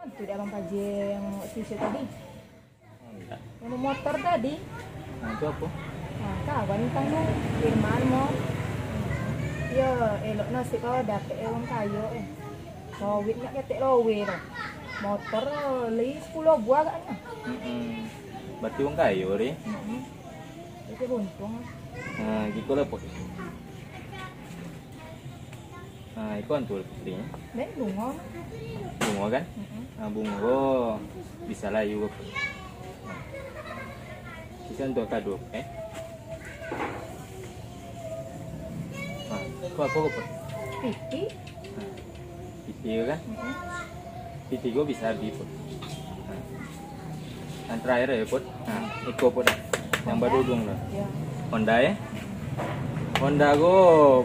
Itu dia Abang Paji yang susu tadi. Enggak. Yang motor tadi. Nah, itu apa? Nah, kawan kamu Firman mo. Ya, elok nasi kau dapet orang kaya eh. Lowit nak ketik lowit tu. Motor li 10 buah agaknya. Mm-mm. Berarti orang kaya ni. Hmm. Itu buntung. Nah, gitu lah pok. Nah, itu kan tuh putri. Nek bunga. Bunga kan? Nah, bunga oh, bisa layu. Nah. Bisa untuk kado, eh? Nah, itu apa kok? Pipi. Pipi kan? Hmm. Pipi gue bisa habis put. Nah. Yang terakhir ya put. Nah, itu put. Yang baru dong lah. Ya. Honda ya. Honda go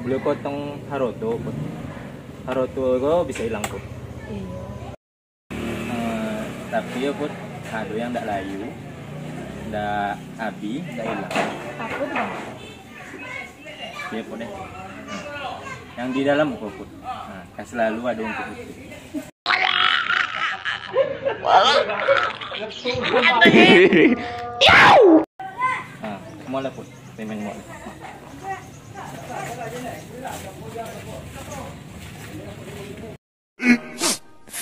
beli potong Haroto put. Haroto go bisa hilang put. Iya. Eh, tapi ya put ada yang tidak layu, tidak abi, tidak hilang. Takut bang. Dia put deh. Nah, yang di dalam kok put. Nah, kan selalu ada untuk itu. Ah, mulai put. Pemain mulai.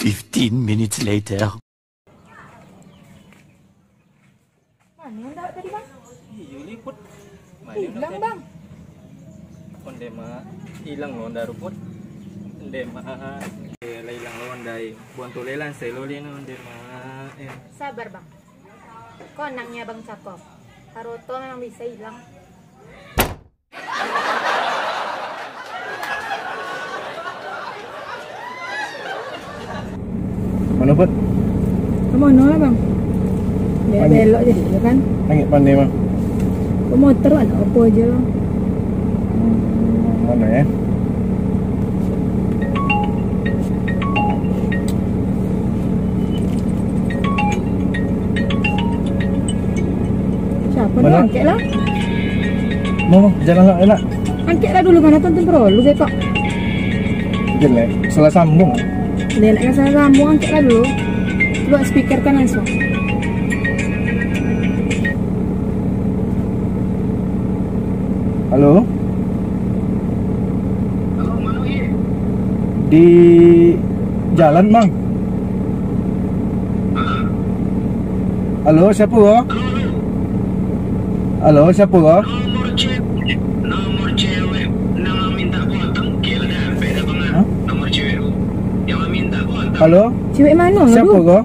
Fifteen minutes later. Mana yang dapat tadi bang? Iya ni put. Hilang bang. Onde ma hilang lo Honda put. Onde ma eh la hilang lo Honda. Buan tu lelan selo ni onde ma eh. Sabar bang. Konangnya bang cakep. Haruto memang bisa hilang. Mana pun? Ke mana lah bang? Dia belok ya kan? Langit pandai bang. Ke motor ada apa aja. Mana ya? Siapa Mana? tu? Angkat lah. Mau jalan lah enak. Angkat lah dulu mana tonton perlu ke kok. Jelek. Salah sambung. Dia nak kasih sambung angkat lah dulu. Buat speaker kan langsung. Halo. Di jalan bang. Halo siapa kau? Halo siapa kau? Nomor cewek, nomor cewek, nama minta potong, kira dah beda banget. Hah? Nomor cewek tu, yang minta potong. Halo Cewek mana siapa tu? kau?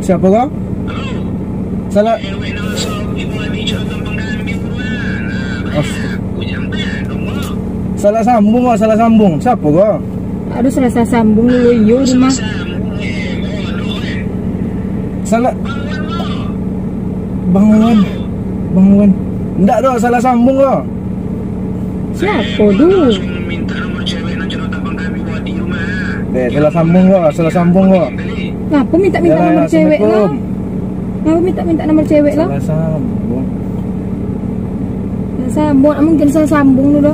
Siapa kau? Salah. Oh. Salah sambung kau, salah sambung. Siapa kau? Aduh selesai sambung dulu yo rumah. Salah Bangun lo. bangun. Bangun. Enggak doh, salah sambung kau. Siapa tu? Di rumah. Deh, salah sambung kau, salah sambung. Beli. Kenapa minta-minta Ya, nomor cewek lah? Kenapa minta-minta nomor cewek lah? Salah sambung. Sambung, mungkin saya sambung dulu.